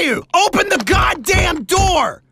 you? Open the goddamn door!